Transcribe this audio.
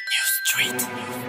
New Street.